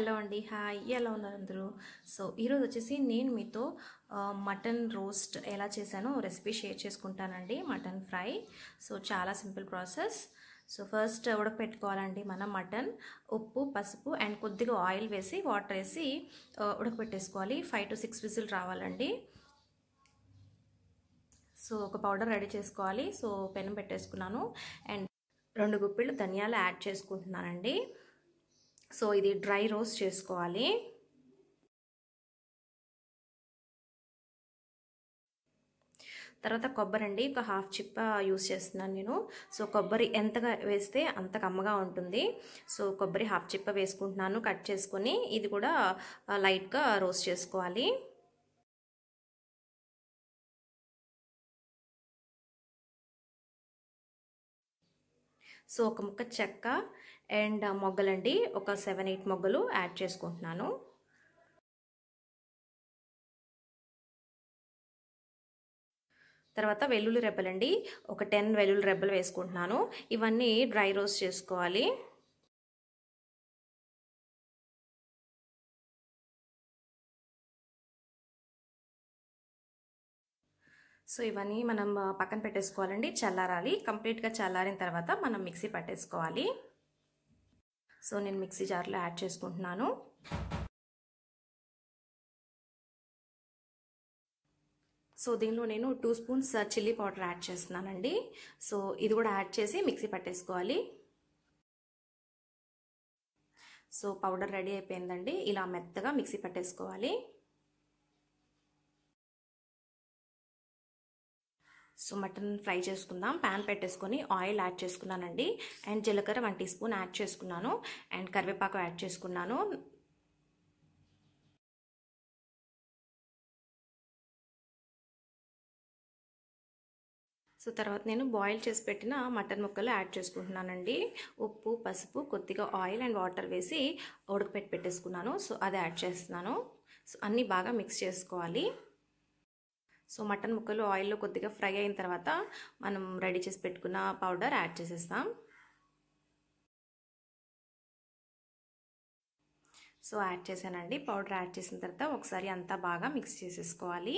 Hello అండి. Hi. ఎలా ఉన్నారు అందరూ? సో ఈరోజు వచ్చేసి నేను మీతో మటన్ రోస్ట్ ఎలా చేశానో రెసిపీ షేర్ చేసుకుంటానండి. Mutton fry. సో చాలా సింపుల్ ప్రాసెస్. సో ఫస్ట్ ఉడకపెట్టుకోవాలండి మనం మటన్. ఉప్పు పసుపు అండ్ కొద్దిగా ఆయిల్ వేసి వాటర్ వేసి ఉడకపెట్టేసుకోవాలి. ఫైవ్ టు సిక్స్ విజిల్ రావాలండి. సో ఒక పౌడర్ రెడీ చేసుకోవాలి. సో పెనం పెట్టేసుకున్నాను. అండ్ రెండు గుప్పిళ్ళు ధనియాలు యాడ్ చేసుకుంటున్నానండి. సో ఇది డ్రై రోస్ట్ చేసుకోవాలి. తర్వాత కొబ్బరి అండి ఒక హాఫ్ చిప్ప యూస్ చేస్తున్నాను నేను. సో కొబ్బరి ఎంతగా వేస్తే అంత కమ్మగా ఉంటుంది. సో కొబ్బరి హాఫ్ చిప్ప వేసుకుంటున్నాను కట్ చేసుకొని ఇది కూడా లైట్గా రోస్ట్ చేసుకోవాలి. సో ఒక ముక్క చెక్క అండ్ మొగ్గలండి ఒక సెవెన్ ఎయిట్ మొగ్గలు యాడ్ చేసుకుంటున్నాను. తర్వాత వెల్లుల్లి రెబ్బలండి ఒక టెన్ వెల్లుల్లి రెబ్బలు వేసుకుంటున్నాను. ఇవన్నీ డ్రై రోస్ట్ చేసుకోవాలి. సో ఇవన్నీ మనం పక్కన పెట్టేసుకోవాలండి చల్లారాలి. కంప్లీట్గా చల్లారిన తర్వాత మనం మిక్సీ పట్టేసుకోవాలి. సో నేను మిక్సీ జార్లో యాడ్ చేసుకుంటున్నాను. సో దీనిలో నేను two spoons chilli powder add చేస్తున్నానండి. సో ఇది కూడా యాడ్ చేసి మిక్సీ పట్టేసుకోవాలి. సో పౌడర్ రెడీ అయిపోయిందండి. ఇలా మెత్తగా మిక్సీ పట్టేసుకోవాలి. సో మటన్ ఫ్రై చేసుకుందాం. ప్యాన్ పెట్టేసుకొని ఆయిల్ యాడ్ చేసుకున్నానండి. అండ్ జీలకర్ర వన్ టీ స్పూన్ యాడ్ చేసుకున్నాను. అండ్ కరివేపాకు యాడ్ చేసుకున్నాను. సో తర్వాత నేను బాయిల్ చేసి పెట్టిన మటన్ ముక్కలు యాడ్ చేసుకుంటున్నానండి. ఉప్పు పసుపు కొద్దిగా ఆయిల్ అండ్ వాటర్ వేసి ఉడకపెట్టి పెట్టేసుకున్నాను. సో అది యాడ్ చేస్తున్నాను. సో అన్నీ బాగా మిక్స్ చేసుకోవాలి. సో మటన్ ముక్కలు ఆయిల్లో కొద్దిగా ఫ్రై అయిన తర్వాత మనం రెడీ చేసి పెట్టుకున్న పౌడర్ యాడ్ చేసేస్తాం. సో యాడ్ చేశానండి. పౌడర్ యాడ్ చేసిన తర్వాత ఒకసారి అంతా బాగా మిక్స్ చేసేసుకోవాలి.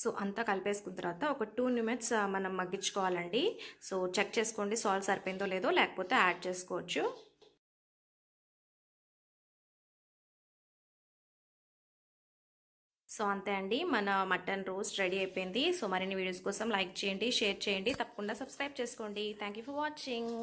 సో అంతా కలిపేసుకున్న తర్వాత ఒక టూ మినిట్స్ మనం మగ్గించుకోవాలండి. సో చెక్ చేసుకోండి సాల్ట్ సరిపోయిందో లేదో లేకపోతే యాడ్ చేసుకోవచ్చు. సో అంతే అండి మన మటన్ రోస్ట్ రెడీ అయిపోయింది. సో మరిన్ని వీడియోస్ కోసం లైక్ చేయండి షేర్ చేయండి. తప్పకుండా సబ్స్క్రైబ్ చేసుకోండి. Thank you for watching.